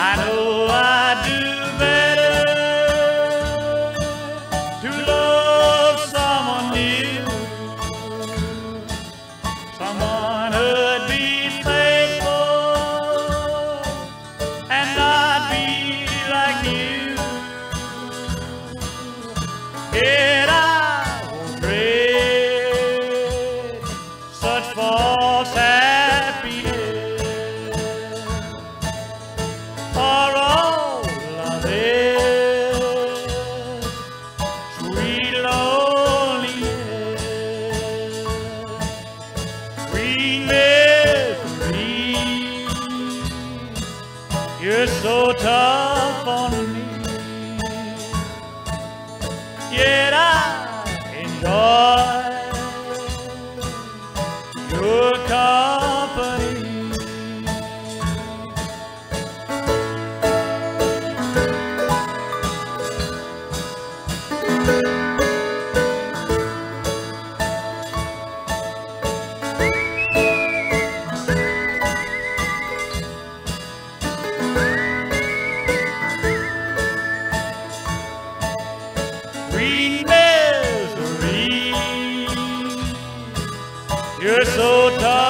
I know I do better to love someone new, someone who'd be faithful and not be like you. Yet I will dread such false. You're so tough on me. Yet I enjoy Your company sweet misery. You're so tired.